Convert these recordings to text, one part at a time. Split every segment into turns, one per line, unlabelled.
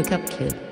Cook Up Kid.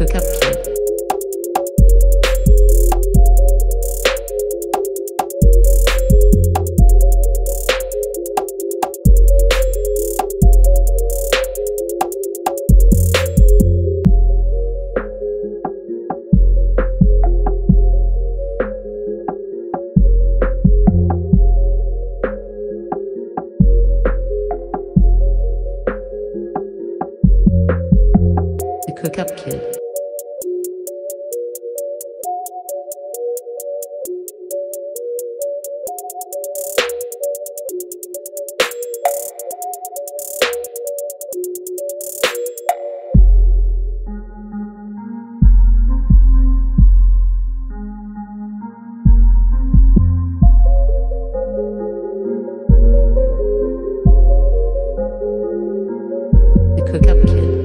The Cook Up Kid. cook up kid.